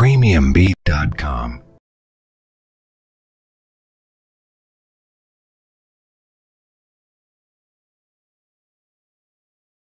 premiumbeat.com.